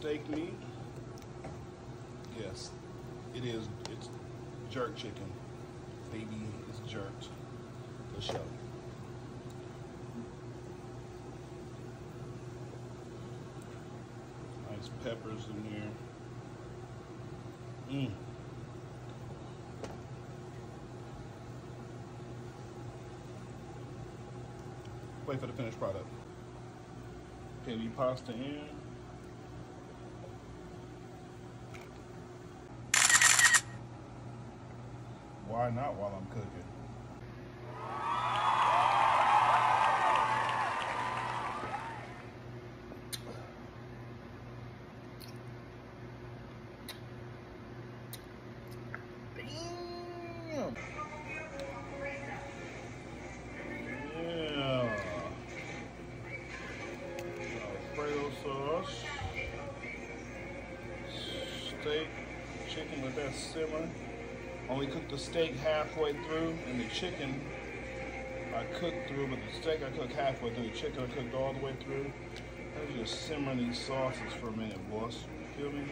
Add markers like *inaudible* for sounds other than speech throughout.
steak meat. Yes, it is. It's jerk chicken. Baby is jerked. For sure. Nice peppers in there. Mmm. Wait for the finished product. Okay, we pasta in. Why not while I'm cooking? Steak, chicken with that simmer. Only cooked the steak halfway through, and the chicken I cooked through, but the steak I cooked halfway through. The chicken I cooked all the way through. Let's just simmer these sauces for a minute, boss. You Feel me?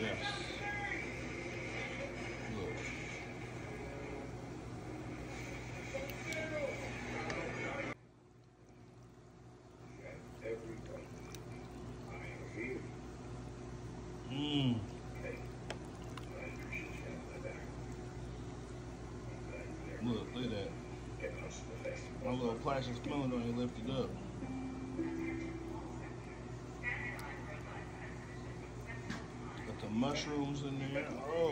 Yes. Look. Mmm. Look, look at that. My little plastic spoon don't lift it up. Got the mushrooms in there. Oh,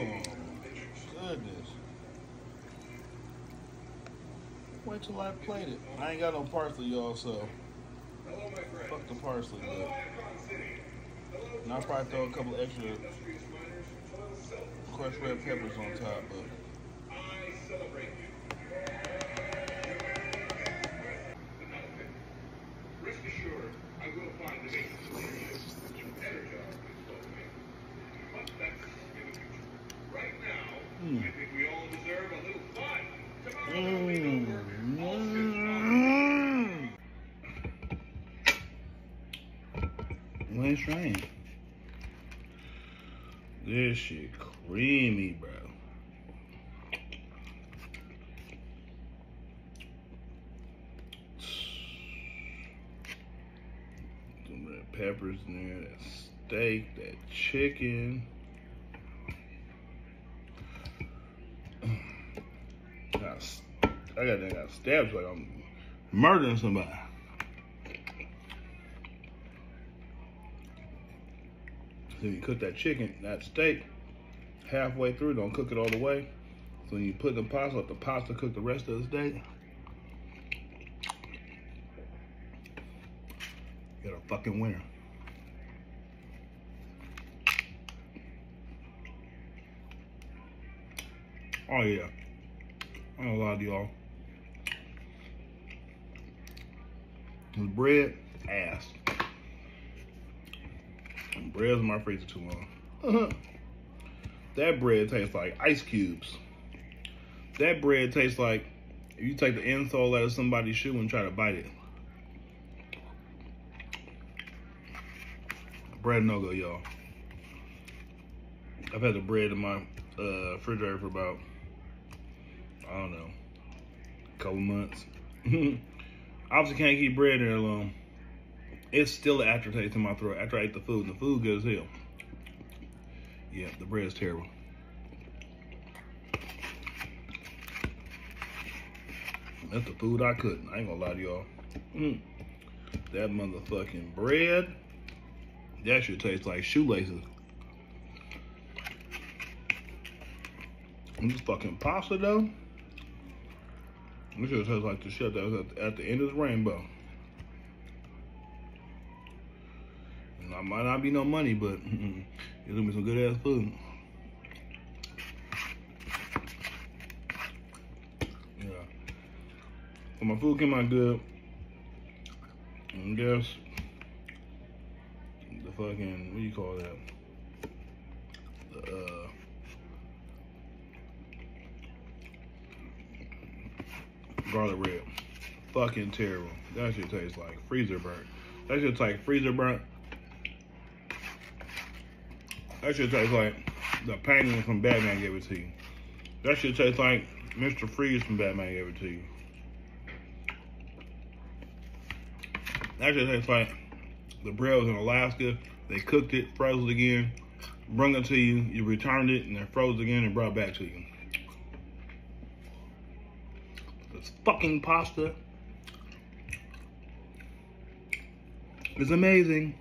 goodness. Wait till I plate it. I ain't got no parsley, y'all, so fuck the parsley, but. And I'll probably throw a couple extra crushed red peppers on top, but. When rain. This shit creamy, bro. Some red peppers in there, that steak, that chicken. I got that got stabbed like I'm murdering somebody. So you cook that chicken, that steak, halfway through. Don't cook it all the way. So when you put the pasta, let the pasta cook the rest of the steak. You're a fucking winner. Oh yeah. I gonna lie to y'all. The bread, ass. Bread's in my freezer too long. that bread tastes like ice cubes. That bread tastes like if you take the insole out of somebody's shoe and try to bite it. Bread no go, y'all. I've had the bread in my uh, refrigerator for about, I don't know, a couple months. *laughs* Obviously can't keep bread there long. It's still an aftertaste in my throat after I ate the food, and the food good as hell. Yeah, the bread's terrible. That's the food I couldn't. I ain't gonna lie to y'all. Mm. That motherfucking bread, that should taste like shoelaces. And this fucking pasta though, it should taste like the shit that was at, at the end of the rainbow. I might not be no money, but it's gonna be some good ass food. Yeah. But my food came out good. And guess the fucking what do you call that? The uh garlic bread. Fucking terrible. That shit tastes like freezer burnt. That shit tastes like freezer burnt That should taste like the Penguin from Batman gave it to you. That should taste like Mr. Freeze from Batman gave it to you. That should taste like the bread was in Alaska. They cooked it, froze it again, brought it to you. You returned it, and then froze again and brought it back to you. This fucking pasta is amazing.